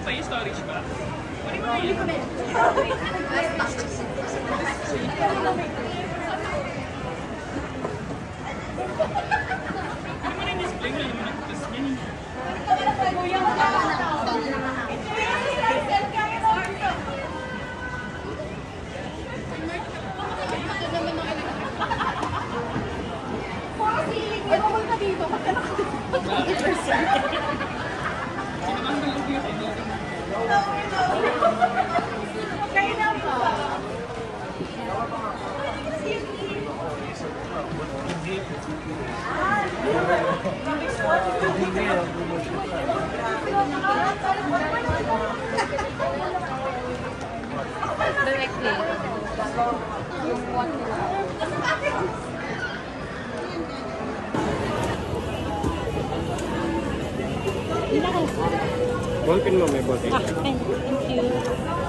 Ito pa yung storage ba? Mo na yun. Pwede mo na yung display mo. Yung tapos yan. Sino Directly. Yung ballpen. Thank you.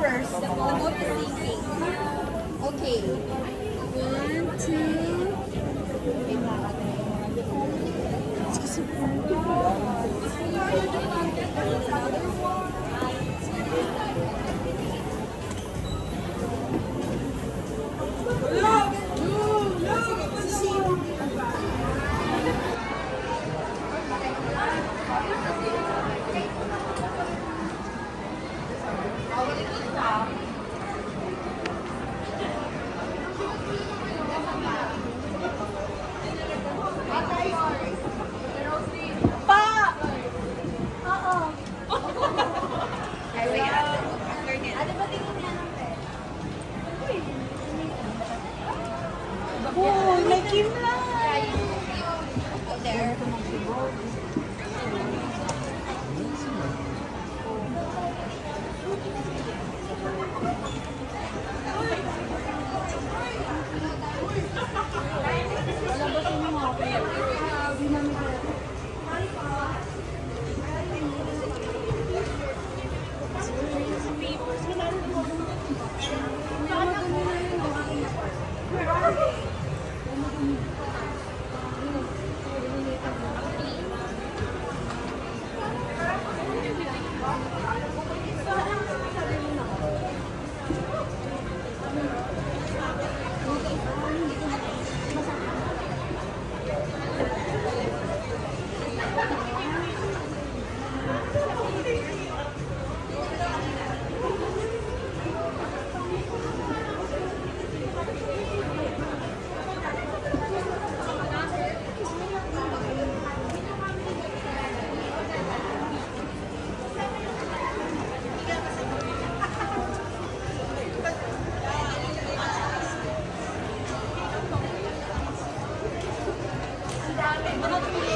First. The is sinking. Okay. One, two. Pa! Wow, lagi lah. 何?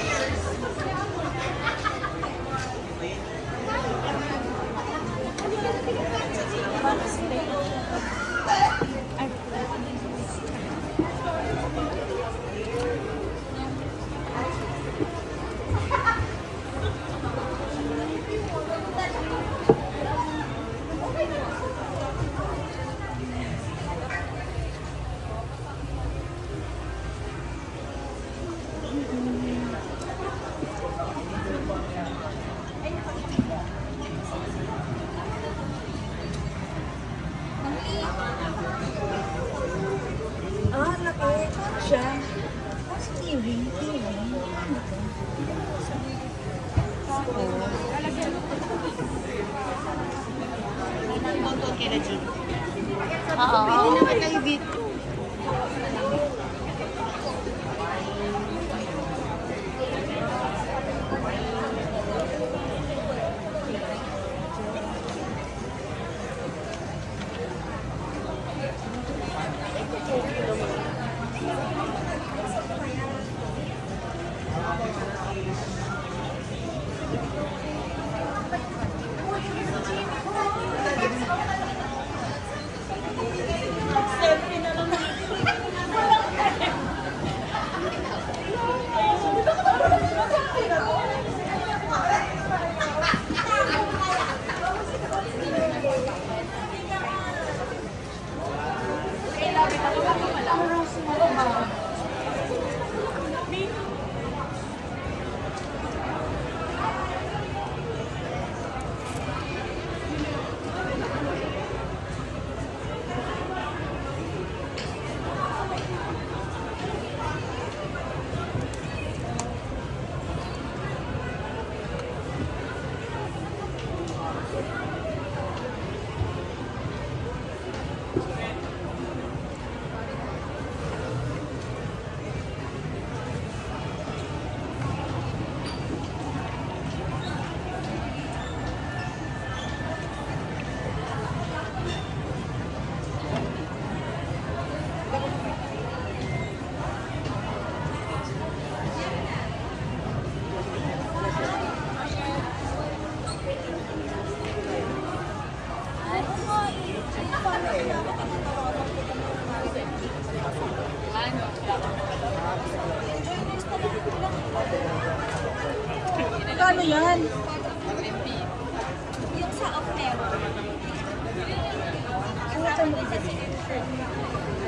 好。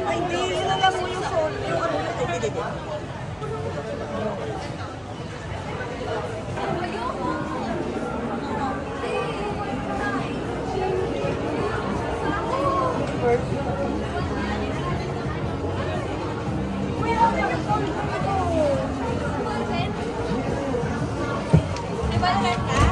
Ay, hindi. Yun na lang mo yung phone. Yung ano yung hindi. Di ba lahat ka?